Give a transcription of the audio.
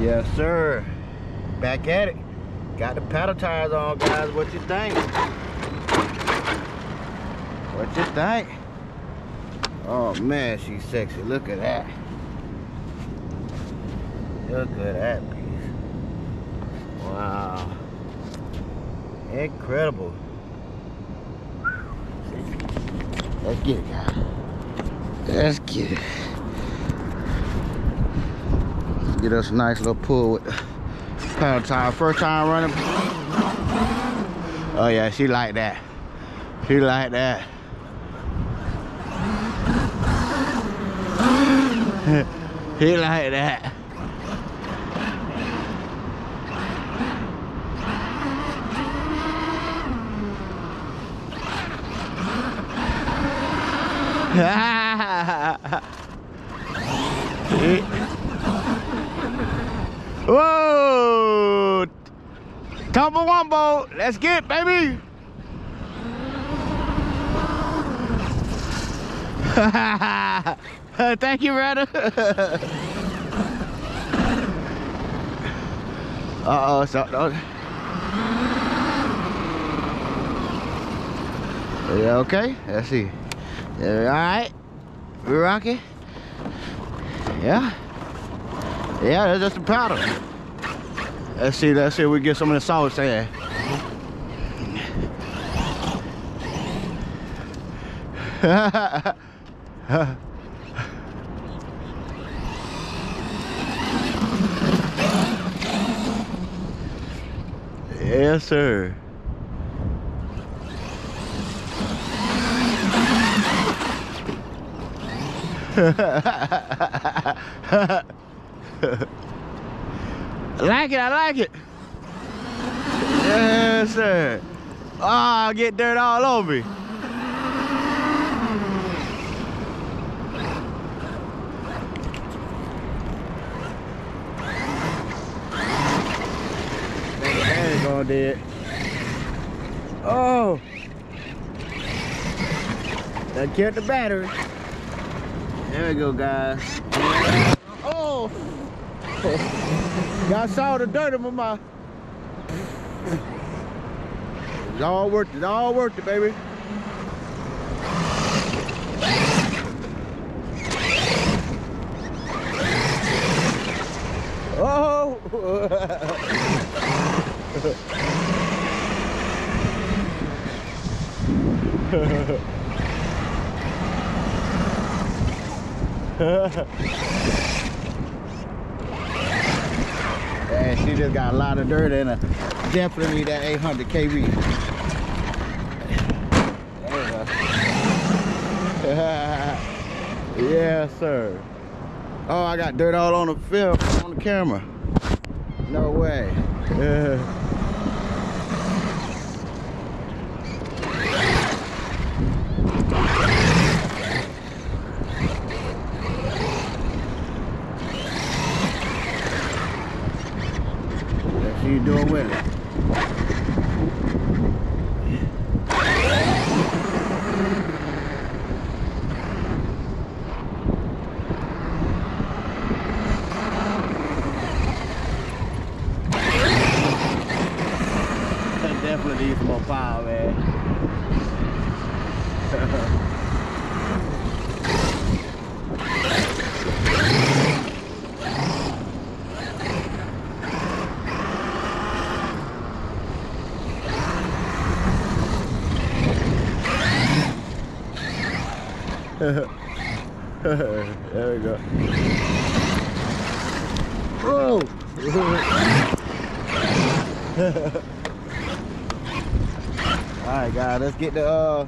Yes, sir. Back at it. Got the paddle tires on, guys. What you think? What you think? Oh, man, she's sexy. Look at that. Look at that piece. Wow. Incredible. Let's get it, guys. Let's get it. Get us a nice little pull with the paddle tire. First time running. Oh yeah, she like that. She like that. he like that. Whoa! Tumble boat. Let's get, it, baby. Thank you, brother. Uh oh, so. Uh, yeah, okay. Let's see. All right. we're rocking. Yeah. Yeah, that's just the powder. Let's see, let's see if we get some of the salt sand. yes, sir. I like it, I like it. Yes, sir. Oh, get dirt all over me. Gonna dead. Oh. That killed the battery. There we go, guys. Oh! Y'all saw the dirt in my mouth. It's all worth it. All worth it, baby. Oh! she just got a lot of dirt in her. Definitely that 800 kV. yeah, sir. Oh, I got dirt all on the film, on the camera. No way. What you doing with it? Definitely need some more power, man. there we go. Whoa! All right, guys, let's get the uh,